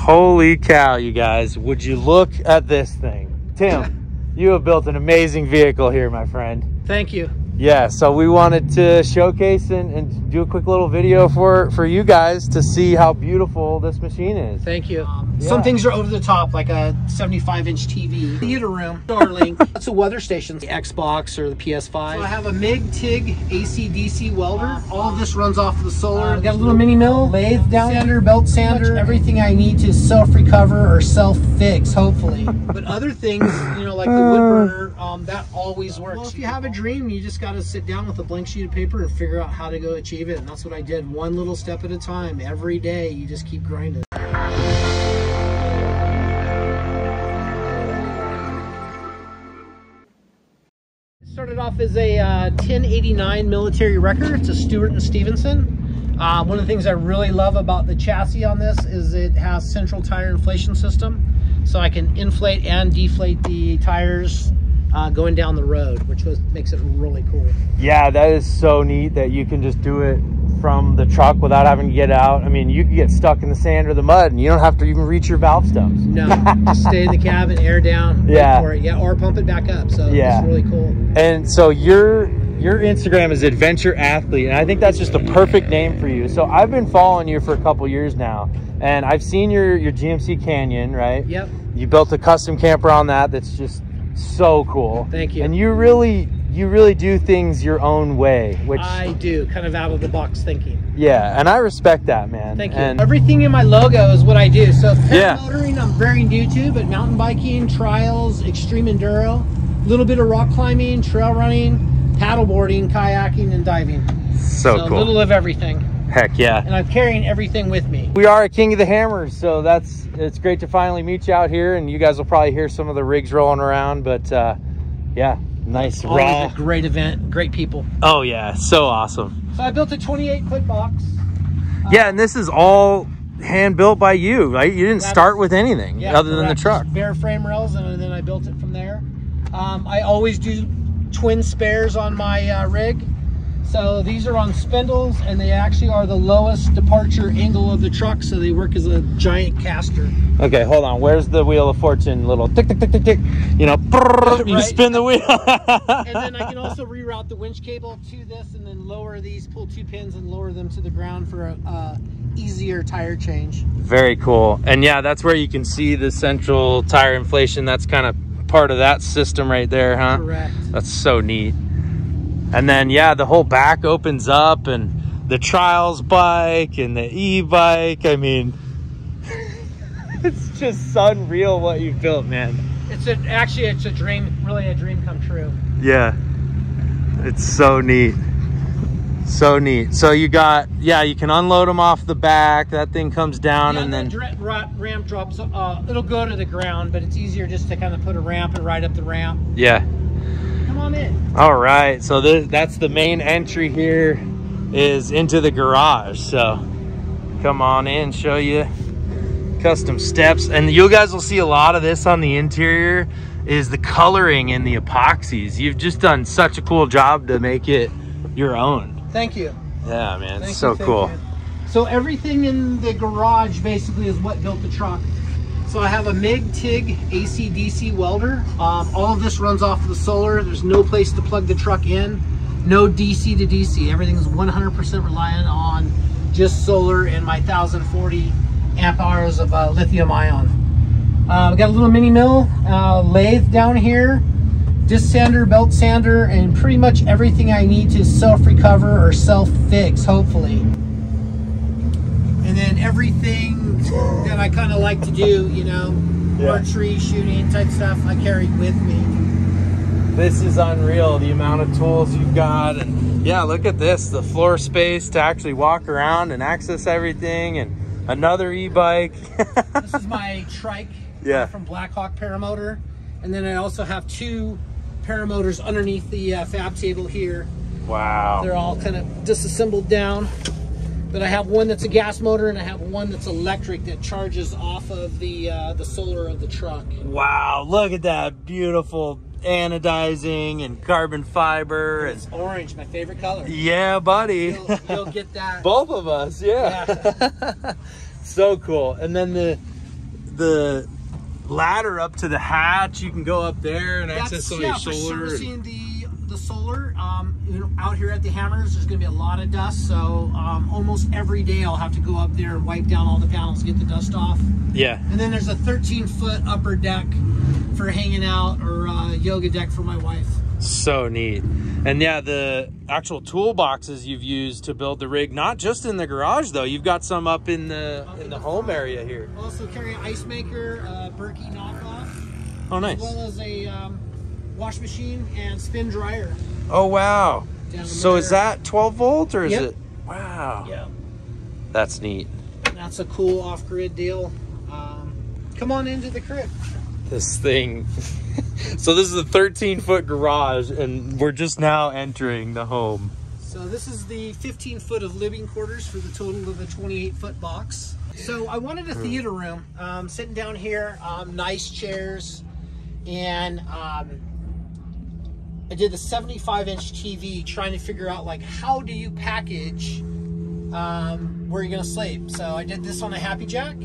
Holy cow, you guys. Would you look at this thing? Tim, you have built an amazing vehicle here, my friend. Thank you. Yeah, so we wanted to showcase and, and do a quick little video for, for you guys to see how beautiful this machine is. Thank you. Um, yeah. Some things are over the top, like a 75 inch TV, theater room, Starlink. That's a weather station, the Xbox or the PS5. So I have a MIG TIG AC DC welder. All of this runs off of the solar. I've got a little mini mill, lathe down sander, belt sander, everything I need to self recover or self fix, hopefully. but other things, you know, like the uh. wood burner, um, that always works. Well, if you have a dream, you just got to sit down with a blank sheet of paper and figure out how to go achieve it. And that's what I did, one little step at a time. Every day, you just keep grinding. Started off as a uh, 1089 military wrecker. It's a Stewart and Stevenson. Uh, one of the things I really love about the chassis on this is it has central tire inflation system. So I can inflate and deflate the tires uh, going down the road, which was, makes it really cool. Yeah, that is so neat that you can just do it from the truck without having to get out. I mean, you can get stuck in the sand or the mud and you don't have to even reach your valve stumps. No, just stay in the cabin, air down, Yeah. for it. Yeah, or pump it back up. So Yeah. it's really cool. And so your your Instagram is Adventure Athlete, and I think that's just a perfect name for you. So I've been following you for a couple years now, and I've seen your your GMC Canyon, right? Yep. You built a custom camper on that. That's just so cool. Thank you. And you really you really do things your own way, which I do, kind of out of the box thinking. yeah, and I respect that, man. Thank you. And Everything in my logo is what I do. So Yeah. paramotoring, I'm very new to, but mountain biking, trials, extreme enduro, a little bit of rock climbing, trail running, paddleboarding, kayaking, and diving. so, a cool. A little of everything. Heck yeah. And I'm carrying everything with me. We are a King of the Hammers, so that's it's great to finally meet you out here, and you guys will probably hear some of the rigs rolling around. But uh, yeah, nice Always raw. a great event, great people. Oh yeah, so awesome. So I built a 28 foot box. Yeah, and this is all hand built by you, right? You didn't start with anything Yeah, other than the truck. Bare frame rails, and then I built it from there. Um, I always do twin spares on my uh, rig. So these are on spindles, and they actually are the lowest departure angle of the truck, so they work as a giant caster. Okay, hold on. Where's the wheel of fortune? Little tick tick tick tick tick. You know, brrr, you Right. spin the wheel. And then I can also reroute the winch cable to this, and then lower these, pull two pins, and lower them to the ground for a uh, easier tire change. Very cool. And yeah, that's where you can see the central tire inflation. That's kind of part of that system right there, huh? Correct. That's so neat. And then yeah, the whole back opens up and the trials bike and the e-bike. I mean, it's just unreal what you built, man. It's a, actually it's a dream, really a dream come true. Yeah. It's so neat. So neat. So you got, yeah, you can unload them off the back. That thing comes down Yeah, and the then, dra- ramp drops. Uh, it'll go to the ground, but it's easier just to kind of put a ramp and ride up the ramp. yeah. Come on in. All right. So th that's the main entry here is into the garage. So come on in, show you custom steps. And you guys will see a lot of this on the interior is the coloring and the epoxies. You've just done such a cool job to make it your own. Thank you. Yeah, man. Thank It's so you, cool. you. So everything in the garage basically is what built the truck. So I have a MIG TIG AC DC welder. Um, all of this runs off of the solar. There's no place to plug the truck in. No DC to DC. Everything is 100% reliant on just solar and my 1040 amp hours of uh, lithium ion. Uh, we got a little mini mill, uh, lathe down here, disc sander, belt sander, and pretty much everything I need to self-recover or self-fix, hopefully. And then everything that I kind of like to do, you know, Yeah. archery, shooting type stuff, I carry with me. This is unreal, the amount of tools you've got. And yeah, look at this, the floor space to actually walk around and access everything and another e-bike. This is my trike Yeah. from Blackhawk Paramotor. And then I also have two paramotors underneath the uh, fab table here. wow. They're all kind of disassembled down. But I have one that's a gas motor and I have one that's electric that charges off of the uh, the solar of the truck. Wow, look at that beautiful anodizing and carbon fiber and It's orange, my favorite color. yeah, buddy. You'll, you'll get that. Both of us, yeah. Yeah. so cool. And then the the ladder up to the hatch. You can go up there and access some of yeah, your for solar. The solar. Um, you know, out here at the Hammers, there's going to be a lot of dust, so um, almost every day I'll have to go up there and wipe down all the panels, get the dust off. yeah. And then there's a 13 foot upper deck for hanging out or uh, yoga deck for my wife. So neat. And yeah, the actual toolboxes you've used to build the rig, not just in the garage though. You've got some up in the in the home area here. Also carry an ice maker, uh, Berkey knockoff, Oh, as nice. well as a um, wash machine and spin dryer. Oh, wow. So is that 12 volt or is Yep. it? Wow. Yeah. That's neat. That's a cool off-grid deal. Um, come on into the crib. This thing. so this is a 13 foot garage and we're just now entering the home. So this is the 15 foot of living quarters for the total of a 28 foot box. So I wanted a theater room. Um, sitting down here, um, nice chairs, and um, I did the 75 inch TV, trying to figure out like how do you package um, where you're gonna sleep. So I did this on a HappiJac,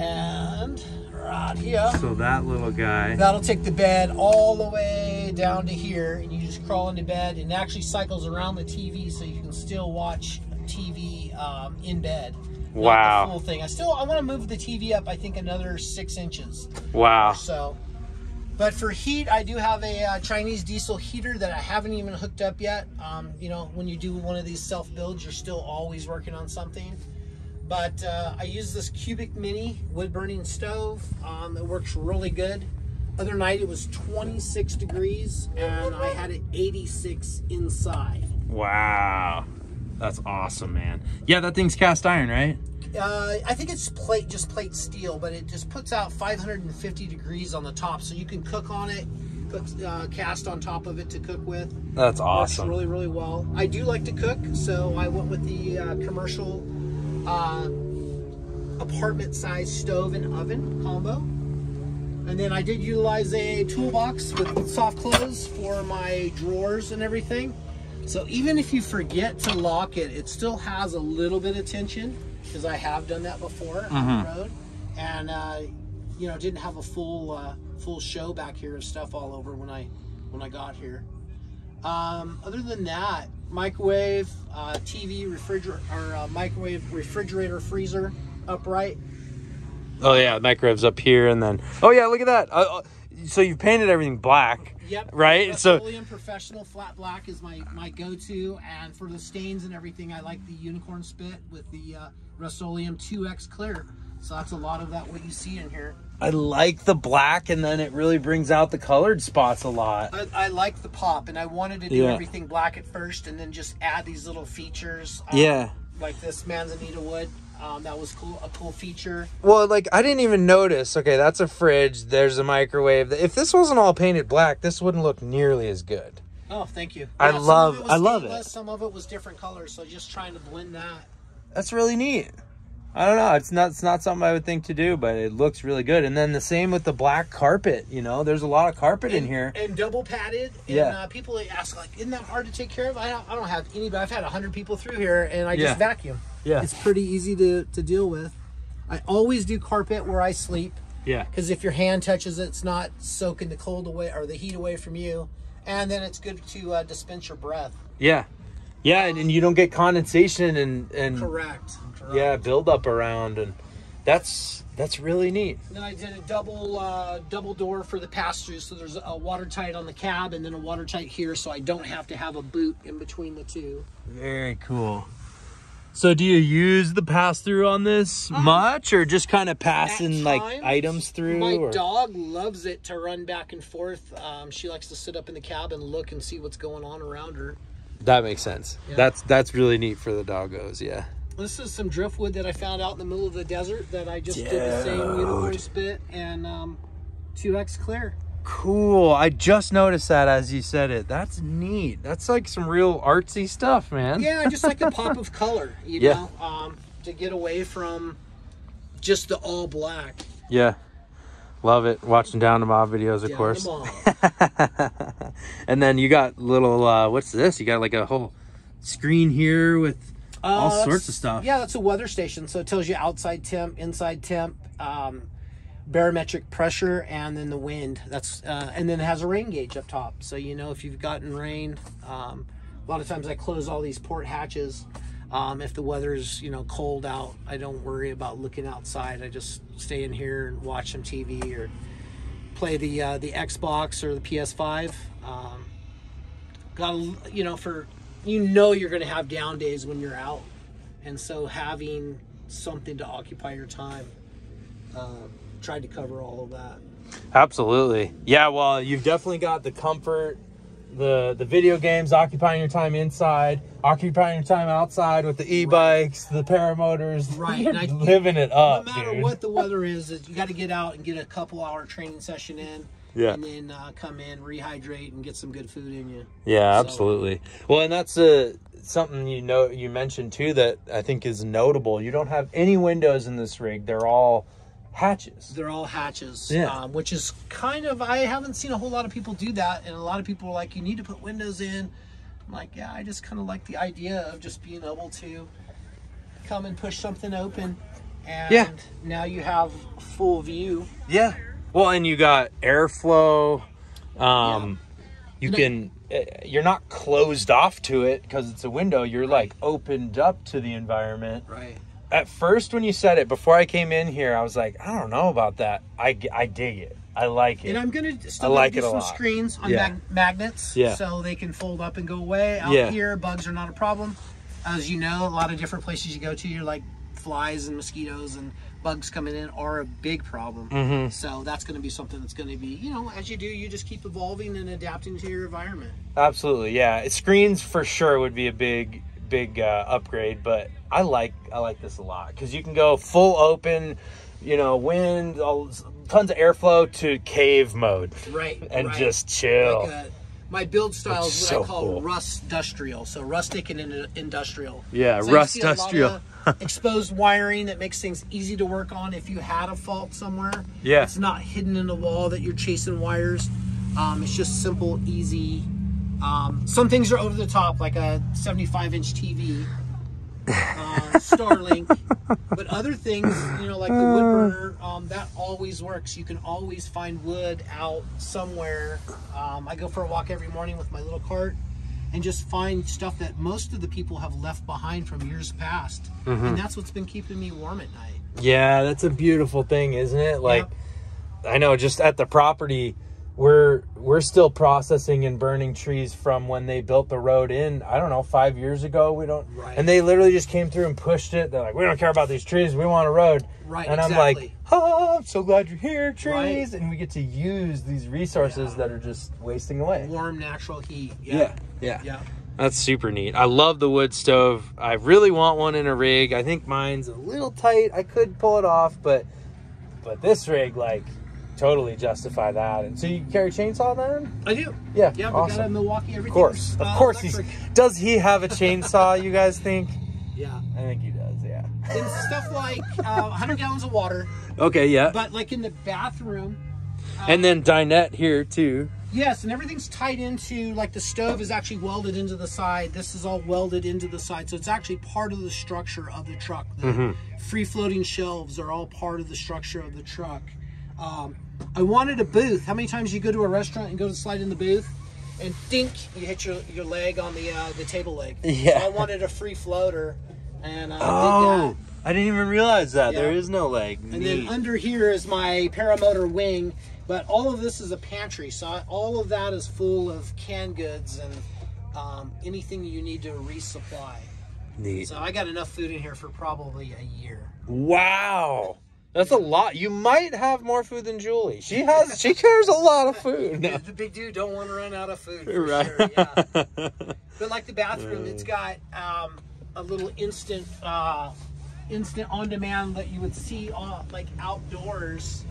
and right here. So that little guy. That'll take the bed all the way down to here, and you just crawl into bed, and it actually cycles around the TV, so you can still watch TV um, in bed. Not Wow. The full thing. I still I want to move the TV up. I think another six inches Wow. so. But for heat, I do have a uh, Chinese diesel heater that I haven't even hooked up yet. Um, you know, when you do one of these self builds, you're still always working on something. But uh, I use this Cubic Mini wood burning stove. Um, it works really good. Other night it was 26 degrees and I had it 86 inside. Wow. That's awesome, man. Yeah, that thing's cast iron, right? Uh, I think it's plate, just plate steel, but it just puts out 550 degrees on the top, so you can cook on it, put uh, cast on top of it to cook with. That's Works awesome. really, really well. I do like to cook, so I went with the uh, commercial uh, apartment size stove and oven combo. And then I did utilize a toolbox with soft close for my drawers and everything. So even if you forget to lock it, it still has a little bit of tension because I have done that before on the road. And uh, you know, didn't have a full uh, full show back here of stuff all over when I when I got here. Um, other than that, microwave, uh, TV, refrigerator, or uh, microwave, refrigerator, freezer, upright. Oh yeah, microwave's up here, and then oh yeah, look at that. Uh, uh, so you've painted everything black, Yep. right? So Rust-Oleum Professional Flat Black is my my go-to, and for the stains and everything, I like the Unicorn Spit with the uh, Rust-Oleum 2X Clear. So that's a lot of that what you see in here. I like the black, and then it really brings out the colored spots a lot. I, I like the pop, and I wanted to do Yeah. everything black at first, and then just add these little features. um, Yeah. Like this Manzanita wood. Um, that was cool. A cool feature. Well, like I didn't even notice. Okay, that's a fridge. There's a microwave. If this wasn't all painted black, this wouldn't look nearly as good. Oh, thank you. I love- I love it. stainless, Some of it was different colors, so just trying to blend that. That's really neat. I don't know. It's not. It's not something I would think to do, but it looks really good. And then the same with the black carpet. You know, there's a lot of carpet in here. and double padded. And, Yeah. Uh, people ask like, "Isn't that hard to take care of?" I don't, I don't have any, but I've had hundred people through here, and I Yeah. just vacuum. Yeah. It's pretty easy to to deal with. I always do carpet where I sleep Yeah. because if your hand touches it, it's not soaking the cold away or the heat away from you, and then it's good to uh, dispense your breath. Yeah. Yeah, and, and you don't get condensation and and Correct. Correct. yeah, build up around, and that's that's really neat. Then I did a double uh, double door for the pass through, so there's a watertight on the cab and then a watertight here, so I don't have to have a boot in between the two. Very cool. So, do you use the pass through on this much, or just kind of passing like items through? My or? dog loves it to run back and forth. Um, she likes to sit up in the cab and look and see what's going on around her. That makes sense. Yeah. That's that's really neat for the doggos. Yeah. This is some driftwood that I found out in the middle of the desert that I just did the same unicorn Dude. spit and um, 2x clear. Cool. I just noticed that as you said it. That's neat. That's like some real artsy stuff, man. Yeah, just like the pop of color, you Yeah. know, um, to get away from just the all black. Yeah. Love it. Watching down to mob videos, of Down course. and then you got little uh what's this? You got like a whole screen here with all Uh, sorts of stuff. Yeah, that's a weather station, so it tells you outside temp, inside temp. Um, barometric pressure and then the wind. That's uh, and then it has a rain gauge up top, so you know if you've gotten rain. Um, a lot of times I close all these port hatches. Um, if the weather's you know cold out, I don't worry about looking outside. I just stay in here and watch some TV or play the uh, the Xbox or the PS5. Um, got you know for you know you're going to have down days when you're out, and so having something to occupy your time. Uh, tried to cover all of that. Absolutely. Yeah, well, you've definitely got the comfort, the the video games occupying your time inside, occupying your time outside with the e-bikes, the paramotors. Right, You're and I- living it up, no matter dude. what the weather is, is you got to get out and get a couple hour training session in. Yeah. And then uh, come in, rehydrate, and get some good food in you. Yeah, So- absolutely. Well, and that's uh, something you know you mentioned too that I think is notable. You don't have any windows in this rig; they're all hatches. They're all hatches, Yeah. um, which is kind of I haven't seen a whole lot of people do that, and a lot of people are like, you need to put windows in. I'm like, yeah, I just kind of like the idea of just being able to come and push something open, and Yeah. now you have full view. Yeah. Well, and you got airflow. Um, you And can. uh, You're not closed off to it because it's a window. You're like opened up to the environment. Right. At first, when you said it, before I came in here, I was like, I don't know about that. I, I dig it. I like it. And I'm gonna still I like do it some lot. screens on Yeah. mag- magnets, Yeah. so they can fold up and go away. Out Yeah. here, bugs are not a problem. As you know, a lot of different places you go to, you're like flies and mosquitoes and bugs coming in are a big problem. Mhm. So that's going to be something that's going to be, you know, as you do, you just keep evolving and adapting to your environment. Absolutely, yeah. Screens for sure would be a big, big uh, upgrade, but I like I like this a lot because you can go full open, you know, wind, all, tons of airflow to cave mode, Right. and right. just chill. Like, uh, my build style That's is what so I call cool. rust industrial. So rustic and in- industrial. Yeah, So rust see a lot industrial. exposed wiring that makes things easy to work on if you had a fault somewhere. Yeah. It's not hidden in the wall that you're chasing wires. Um, it's just simple, easy. Um, some things are over the top, like a 75 inch TV, uh, Starlink. But other things, you know, like the wood burner, um, that always works. You can always find wood out somewhere. Um, I go for a walk every morning with my little cart and just find stuff that most of the people have left behind from years past. And that's what's been keeping me warm at night. Yeah, that's a beautiful thing, isn't it? Like, I know just at the property, we're we're still processing and burning trees from when they built the road in. I don't know, five years ago. We don't, Right. and they literally just came through and pushed it. They're like, we don't care about these trees. We want a road. Right, And I'm like, oh, I'm so glad you're here, trees. Right. And we get to use these resources Yeah. that are just wasting away. Warm natural heat. Yeah. yeah. Yeah. That's super neat. I love the wood stove. I really want one in a rig. I think mine's a little tight. I could pull it off, but but this rig like totally justify that. And so you carry chainsaw then? I do. Yeah, Yeah, we got a awesome. Milwaukee everything. Of course, of course. He's, does he have a chainsaw? You guys think? Yeah. I think he does. Yeah. And stuff like uh, 100 gallons of water, Okay. Yeah. but like in the bathroom. and then dinette here too. Yes, and everything's tied into like the stove is actually welded into the side. This is all welded into the side, so it's actually part of the structure of the truck. The Mm-hmm. free floating shelves are all part of the structure of the truck. Um, I wanted a booth. How many times you go to a restaurant and go to slide in the booth, and dink, you hit your, your leg on the uh, the table leg. Yeah. So I wanted a free floater, and uh, Oh, did that. I didn't even realize that. Yeah. There is no leg. And then under here is my paramotor wing, but all of this is a pantry. So I, all of that is full of canned goods and um, anything you need to resupply. Neat. So I got enough food in here for probably a year. Wow. That's a lot. You might have more food than Julie. She has. She carries a lot of food. The, the big dude don't want to run out of food for Right. sure. Yeah. But like the bathroom, it's got um, a little instant, uh, instant on demand that you would see on like outdoors.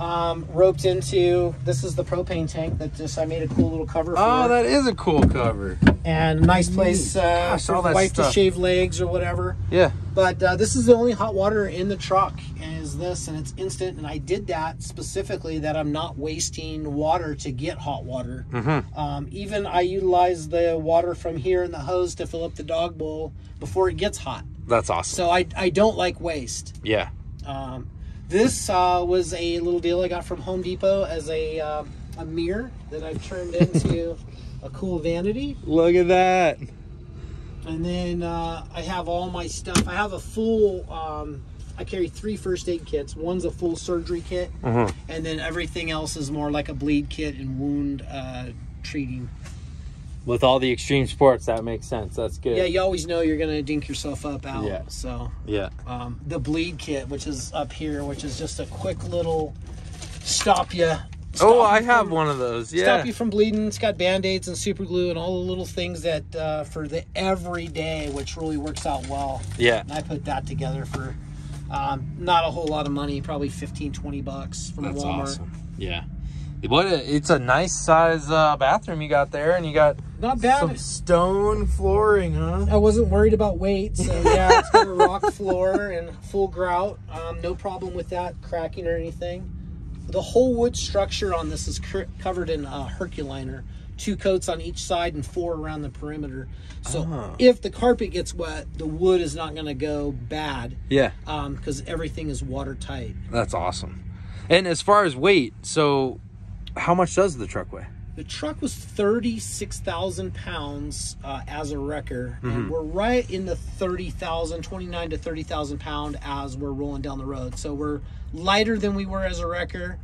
Um, roped into this is the propane tank that just I made a cool little cover for. Oh, that is a cool cover. and a nice place uh, Gosh, for all that wife stuff. to shave legs or whatever. Yeah. But uh, this is the only hot water in the truck is this, and it's instant. And I did that specifically that I'm not wasting water to get hot water. Mm-hmm. Um, even I utilize the water from here in the hose to fill up the dog bowl before it gets hot. That's awesome. So I, I don't like waste. Yeah. Um, This uh, was a little deal I got from Home Depot as a uh, a mirror that I've turned into a cool vanity. Look at that. And then uh, I have all my stuff. I have a full. Um, I carry three first aid kits. One's a full surgery kit, Mhm. and then everything else is more like a bleed kit and wound uh, treating. With all the extreme sports, that makes sense. That's good. Yeah, you always know you're gonna dink yourself up out. Yeah. So Yeah. um, the bleed kit, which is up here, which is just a quick little stop you. Oh, I have one of those. Yeah. Stop you from bleeding. It's got band aids and super glue and all the little things that uh, for the everyday, which really works out well. Yeah. And I put that together for um, not a whole lot of money, probably 15, 20 bucks from That's Walmart. awesome. Yeah. What a, it's a nice size uh, bathroom you got there, and you got Not bad. some stone flooring, huh? I wasn't worried about weight, so yeah, it's got a rock floor and full grout. Um, no problem with that cracking or anything. The whole wood structure on this is covered in uh, Herculiner, two coats on each side and four around the perimeter. So Oh. if the carpet gets wet, the wood is not going to go bad Yeah, because everything is watertight. that's awesome. And as far as weight, so how much does the truck weigh? The truck was 36,000 pounds uh, as a wrecker, Mm-hmm. and we're right in the 30,000, 29 to 30,000 pound as we're rolling down the road. So we're lighter than we were as a wrecker,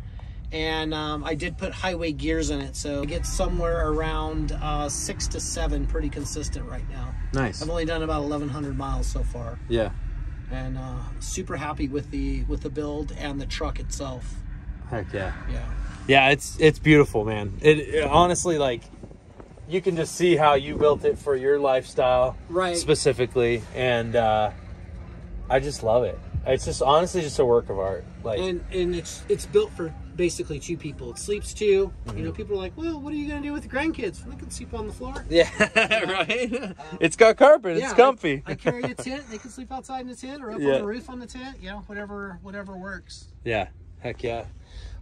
and um, I did put highway gears in it, so it gets somewhere around uh, six to seven, pretty consistent right now. Nice. I've only done about 1,100 miles so far, Yeah. and uh, super happy with the with the build and the truck itself. Heck yeah. Yeah. Yeah, it's it's beautiful, man. It, it honestly like you can just see how you built it for your lifestyle Right. specifically and uh I just love it. It's just honestly just a work of art. Like and and it's it's built for basically two people. It sleeps 2 Mm-hmm. You know, people are like, "Well, what are you gonna do with the grandkids? They can sleep on the floor." Yeah, right. it's got carpet. It's Yeah, I- comfy. I, carry a tent. They can sleep outside in the tent or up Yeah. on the roof on the tent. You know, whatever whatever works. Yeah. Heck yeah.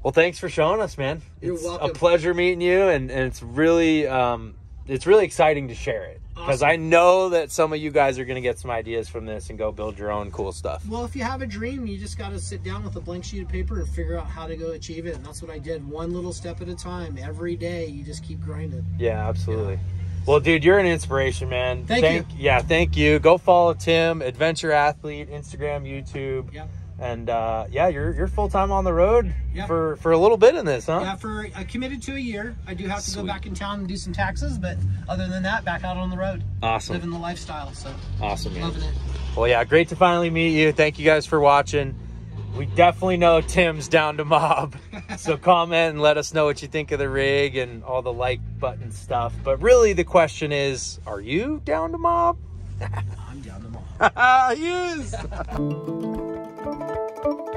Well, thanks for showing us, man. You're it's welcome. a pleasure meeting you, and, and it's really um, it's really exciting to share it because Awesome. I know that some of you guys are going to get some ideas from this and go build your own cool stuff. Well, if you have a dream, you just got to sit down with a blank sheet of paper and figure out how to go achieve it. And that's what I did, one little step at a time. Every day, you just keep grinding. Yeah, absolutely. Well, dude, you're an inspiration, man. Thank you. Yeah, thank you. Go follow Tim, Adventure Athlete, Instagram, YouTube, Yep. And uh, yeah, you're you're full time on the road Yep. for for a little bit in this, huh? Yeah, for I committed to a year. I do have to Sweet. go back in town and do some taxes, but other than that, back out on the road, Awesome, living the lifestyle. So awesome, man. loving it. Well, yeah, great to finally meet you. Thank you guys for watching. We definitely know Tim's down to mob. So comment and let us know what you think of the rig and all the like button stuff. But really the question is, are you down to mob? I'm down the mall. Yes.